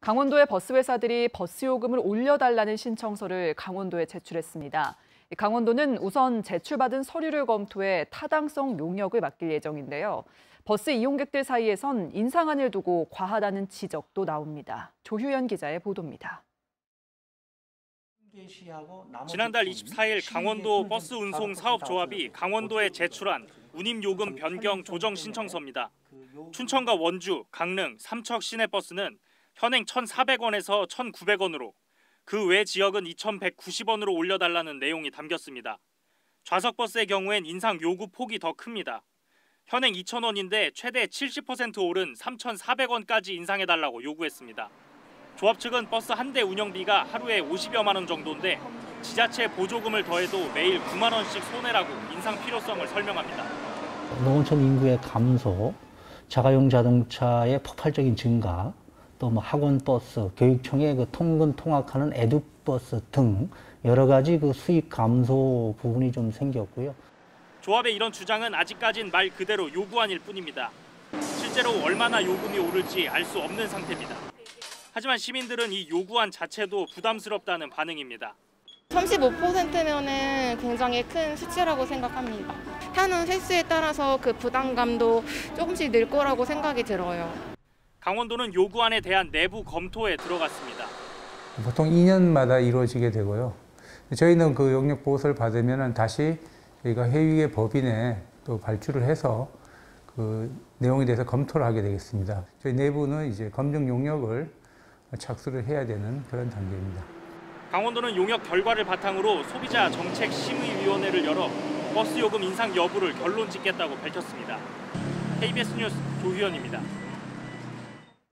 강원도의 버스 회사들이 버스 요금을 올려달라는 신청서를 강원도에 제출했습니다. 강원도는 우선 제출받은 서류를 검토해 타당성 용역을 맡길 예정인데요. 버스 이용객들 사이에선 인상안을 두고 과하다는 지적도 나옵니다. 조휴연 기자의 보도입니다. 지난달 24일 강원도 버스 운송 사업조합이 강원도에 제출한 운임 요금 변경 조정 신청서입니다. 춘천과 원주, 강릉, 삼척 시내버스는 현행 1,400원에서 1,900원으로 그 외 지역은 2,190원으로 올려달라는 내용이 담겼습니다. 좌석 버스의 경우엔 인상 요구 폭이 더 큽니다. 현행 2,000원인데 최대 70% 오른 3,400원까지 인상해달라고 요구했습니다. 조합 측은 버스 한 대 운영비가 하루에 50여만 원 정도인데 지자체 보조금을 더해도 매일 9만 원씩 손해라고 인상 필요성을 설명합니다. 농촌 인구의 감소, 자가용 자동차의 폭발적인 증가, 또 뭐 학원 버스, 교육청의 그 통근 통학하는 에듀 버스 등 여러 가지 그 수입 감소 부분이 좀 생겼고요. 조합의 이런 주장은 아직까진 말 그대로 요구안일 뿐입니다. 실제로 얼마나 요금이 오를지 알 수 없는 상태입니다. 하지만 시민들은 이 요구안 자체도 부담스럽다는 반응입니다. 35%면은 굉장히 큰 수치라고 생각합니다. 타는 횟수에 따라서 그 부담감도 조금씩 늘 거라고 생각이 들어요. 강원도는 요구안에 대한 내부 검토에 들어갔습니다. 보통 2년마다 이루어지게 되고요. 저희는 그 용역 보고서를 받으면 다시 저희가 회의의 법인에 또 발주를 해서 그 내용에 대해서 검토를 하게 되겠습니다. 저희 내부는 이제 검증 용역을 착수를 해야 되는 그런 단계입니다. 강원도는 용역 결과를 바탕으로 소비자 정책 심의위원회를 열어 버스 요금 인상 여부를 결론 짓겠다고 밝혔습니다. KBS 뉴스 조희연입니다.